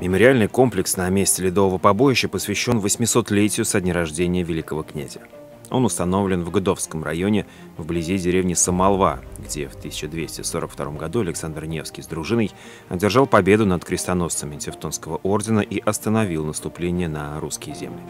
Мемориальный комплекс на месте ледового побоища посвящен 800-летию со дня рождения великого князя. Он установлен в Гудовском районе, вблизи деревни Самолва, где в 1242 году Александр Невский с дружиной одержал победу над крестоносцами Тевтонского ордена и остановил наступление на русские земли.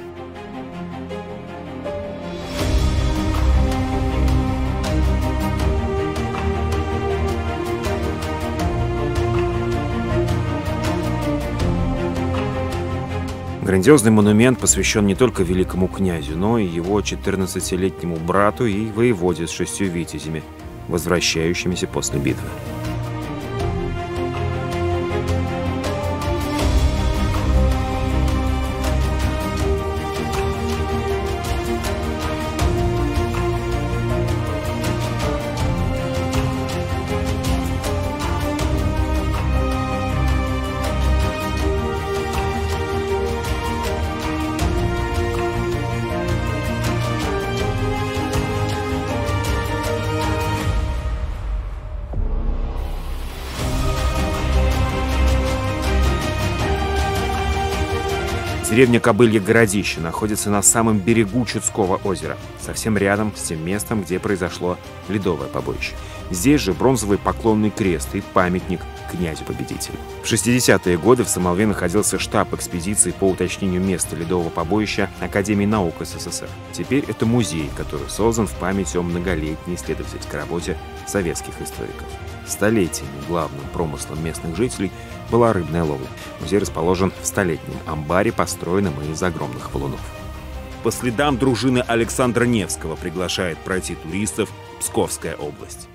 Грандиозный монумент посвящен не только великому князю, но и его 14-летнему брату и воеводе с шестью витязями, возвращающимися после битвы. Деревня Кобылье Городище находится на самом берегу Чудского озера, совсем рядом с тем местом, где произошло ледовое побоище. Здесь же бронзовый поклонный крест и памятник князю-победителю. В 60-е годы в Самолве находился штаб экспедиции по уточнению места ледового побоища Академии наук СССР. Теперь это музей, который создан в память о многолетней исследовательской работе советских историков. Столетиями главным промыслом местных жителей была рыбная ловля. Музей расположен в столетнем амбаре, построенном из огромных валунов. По следам дружины Александра Невского приглашает пройти туристов Псковская область.